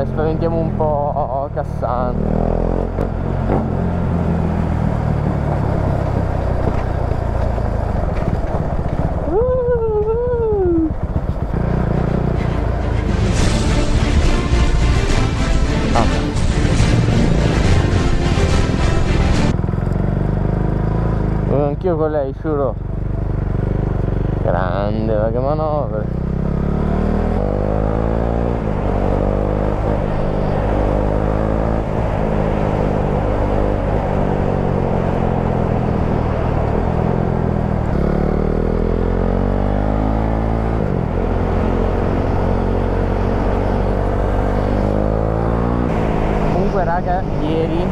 Vabbè, spaventiamo un po' Cassano. Ah. Anch'io con lei, giuro. Grande, ma che manovre. Comunque raga, ieri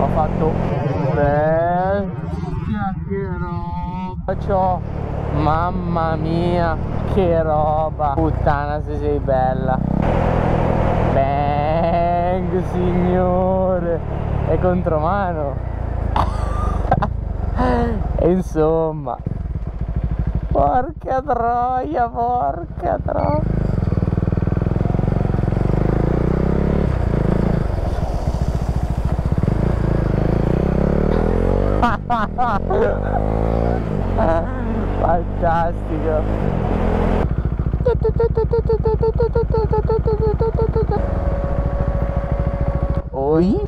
ho fatto che roba c'ho Mamma mia che roba. Puttana se sei bella. Bang signore. È contromano. Insomma Porca troia porca troia Fantastico. Oi?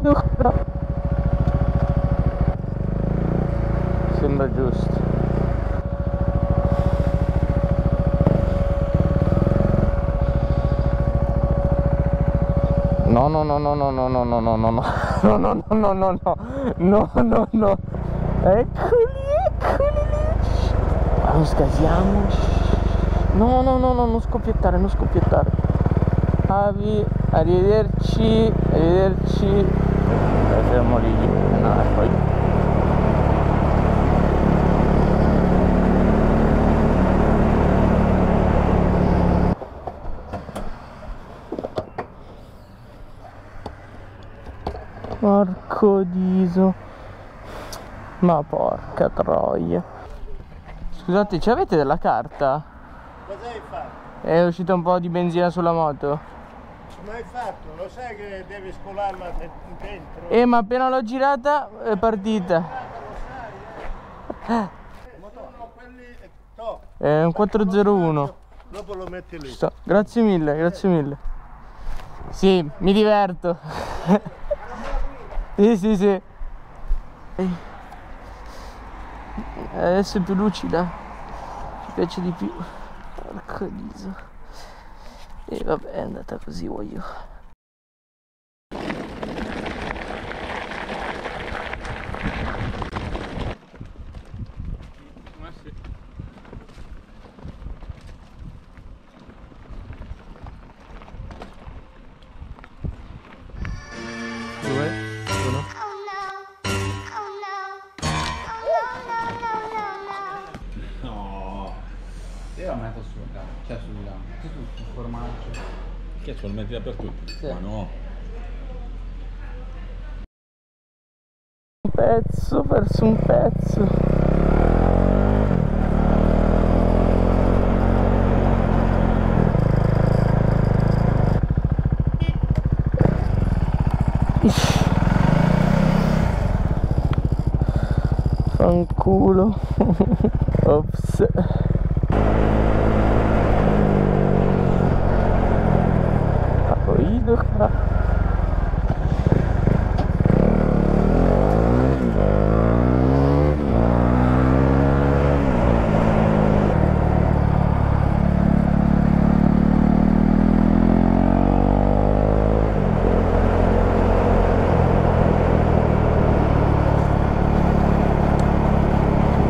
Sembra giusto. No no no no no no no no no no no no no no no no no no eccoli eccoli lì. Non scasiamo no no no no non scoppiettare non scoppiettare Avi arrivederci arrivederci. Fermo lì. No poi? Porco diso Ma porca troia Scusate, ci avete della carta? Cosa hai fatto? È uscita un po' di benzina sulla moto Come hai fatto? Lo sai che devi scolarla de- dentro? Eh ma appena l'ho girata è partita Sono quelli... È un 401 Dopo lo metti lì. Grazie mille, grazie mille Sì, mi diverto Sì, sì, sì Adesso è più lucida. Mi piace di più. Diso E vabbè è andata così voglio io la metto sulla, cioè sulla, su tutto il formaggio. Che ce lo metti dappertutto? Sì. Ma no. Un pezzo, perso un pezzo Fanculo Ops Bang,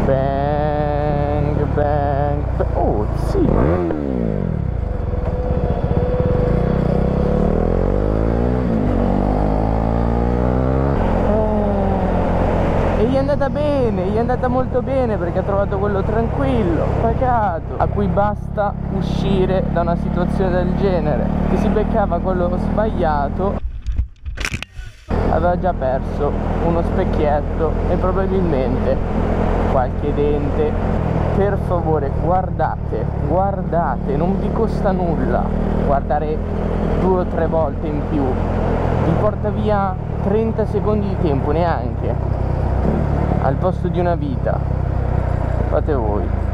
bang, bang. Oh, sì. È andata bene, gli è andata molto bene perché ha trovato quello tranquillo, pacato, a cui basta uscire da una situazione del genere. Che si beccava quello sbagliato aveva già perso uno specchietto e probabilmente qualche dente. Per favore guardate guardate non vi costa nulla guardare due o tre volte in più. Vi porta via 30 secondi di tempo neanche al posto di una vita fate voi